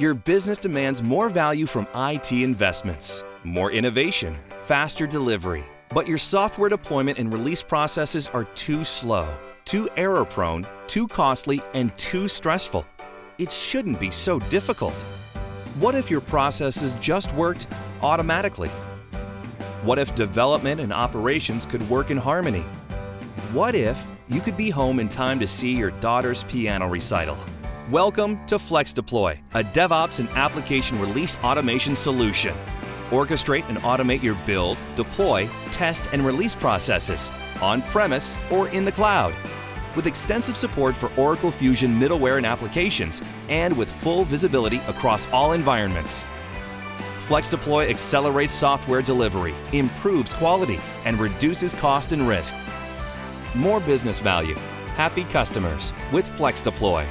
Your business demands more value from IT investments, more innovation, faster delivery. But your software deployment and release processes are too slow, too error prone, too costly, and too stressful. It shouldn't be so difficult. What if your processes just worked automatically? What if development and operations could work in harmony? What if you could be home in time to see your daughter's piano recital? Welcome to FlexDeploy, a DevOps and application release automation solution. Orchestrate and automate your build, deploy, test, and release processes on premise or in the cloud. With extensive support for Oracle Fusion middleware and applications, and with full visibility across all environments. FlexDeploy accelerates software delivery, improves quality, and reduces cost and risk. More business value. Happy customers with FlexDeploy.